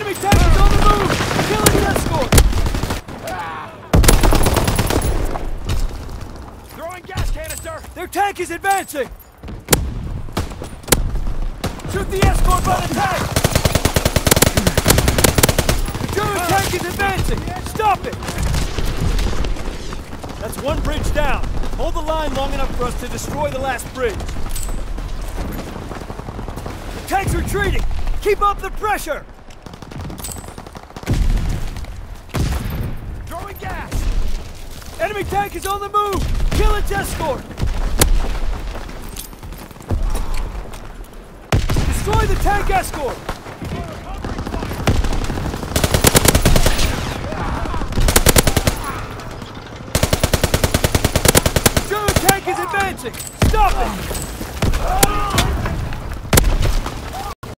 Enemy tank is on the move! Killing the escort! Ah! Throwing gas canister! Their tank is advancing! Shoot the escort by the tank! The German tank is advancing! Stop it! That's one bridge down. Hold the line long enough for us to destroy the last bridge. The tank's retreating! Keep up the pressure! Throwing gas! Enemy tank is on the move! Kill its escort! Destroy the tank escort! German tank is advancing! Stop it!